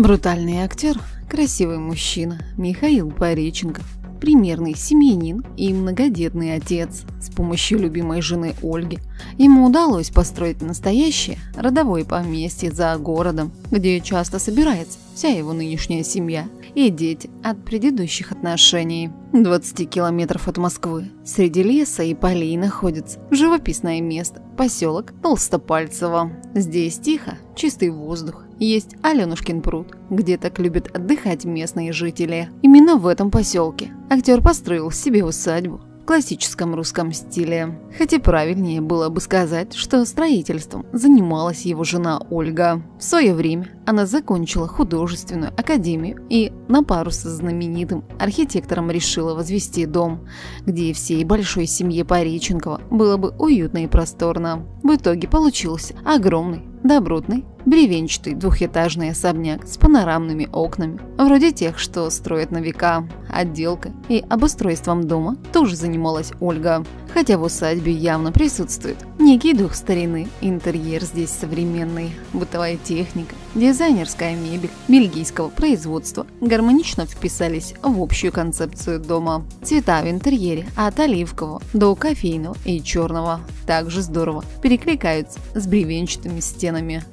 Брутальный актер, красивый мужчина Михаил Пореченко, примерный семьянин и многодетный отец. С помощью любимой жены Ольги ему удалось построить настоящее родовое поместье за городом, где часто собирается вся его нынешняя семья и дети от предыдущих отношений. 20 километров от Москвы, среди леса и полей находится живописное место, поселок Толстопальцево. Здесь тихо, чистый воздух, есть Аленушкин пруд, где так любят отдыхать местные жители. Именно в этом поселке актер построил себе усадьбу, классическом русском стиле. Хотя правильнее было бы сказать, что строительством занималась его жена Ольга. В свое время она закончила художественную академию и на пару со знаменитым архитектором решила возвести дом, где всей большой семье Пореченкова было бы уютно и просторно. В итоге получился огромный, добротный, бревенчатый двухэтажный особняк с панорамными окнами, вроде тех, что строят на века. Отделкой и обустройством дома тоже занималась Ольга, хотя в усадьбе явно присутствует некий дух старины, интерьер здесь современный, бытовая техника, дизайнерская мебель бельгийского производства гармонично вписались в общую концепцию дома. Цвета в интерьере от оливкового до кофейного и черного также здорово перекликаются с бревенчатыми стенами,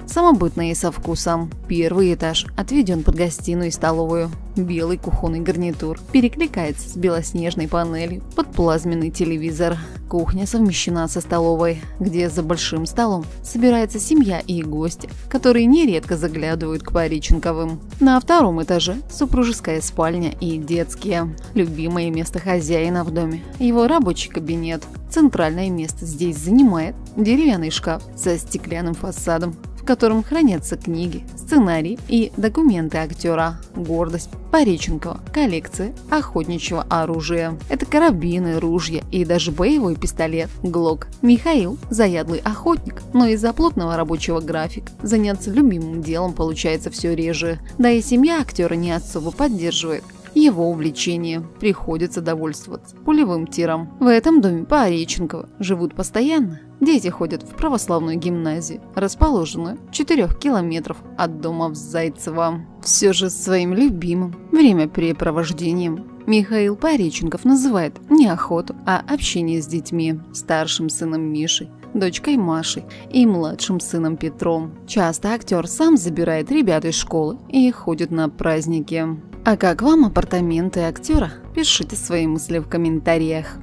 самобытные со вкусом. Первый этаж отведен под гостиную и столовую. Белый кухонный гарнитур перекликается с белоснежной панелью под плазменный телевизор. Кухня совмещена со столовой, где за большим столом собирается семья и гости, которые нередко заглядывают к Пореченковым. На втором этаже супружеская спальня и детские. Любимое место хозяина в доме. Его рабочий кабинет. Центральное место здесь занимает деревянный шкаф со стеклянным фасадом, котором хранятся книги, сценарии и документы актера. Гордость Пореченкова. Коллекция охотничьего оружия. Это карабины, ружья и даже боевой пистолет Глок. Михаил – заядлый охотник, но из-за плотного рабочего графика заняться любимым делом получается все реже. Да и семья актера не особо поддерживает его увлечение. Приходится довольствоваться пулевым тиром. В этом доме Пореченкова живут постоянно. Дети ходят в православную гимназию, расположенную 4 километров от дома в Зайцево. Все же своим любимым времяпрепровождением Михаил Пореченков называет не охоту, а общение с детьми, старшим сыном Мишей, дочкой Машей и младшим сыном Петром. Часто актер сам забирает ребят из школы и ходит на праздники. А как вам апартаменты актера? Пишите свои мысли в комментариях.